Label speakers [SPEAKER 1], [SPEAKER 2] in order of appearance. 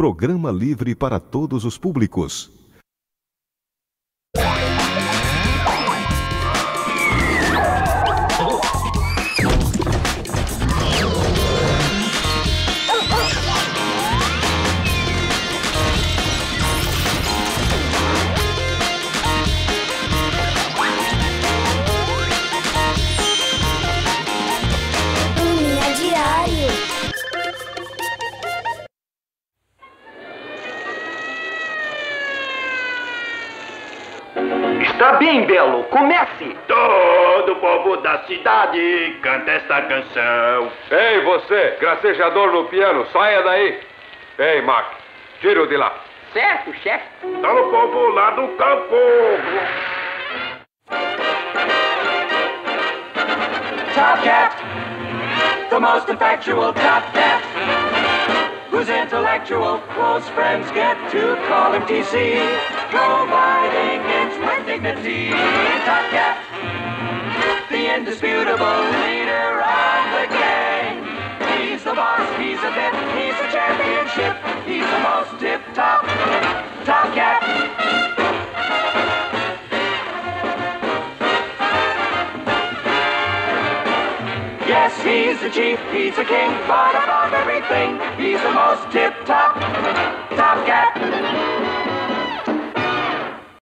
[SPEAKER 1] Programa livre para todos os públicos.
[SPEAKER 2] Está bem, Belo. Comece.
[SPEAKER 3] Todo povo da cidade canta esta canção.
[SPEAKER 4] Ei, você, gracejador no piano, saia daí. Ei, Mac, tira-o de lá.
[SPEAKER 2] Certo, chefe.
[SPEAKER 3] Tá no povo lá do campo.
[SPEAKER 5] Top Cat, the most effectual Top Cat, whose intellectual close friends get to call him TC, providing dignity. Top Cat, the indisputable leader of the gang. He's the boss, he's a bit, he's a championship, he's the most tip-top Top Cat. Yes, he's the chief, he's the king, but above everything, he's the most tip-top Top Cat.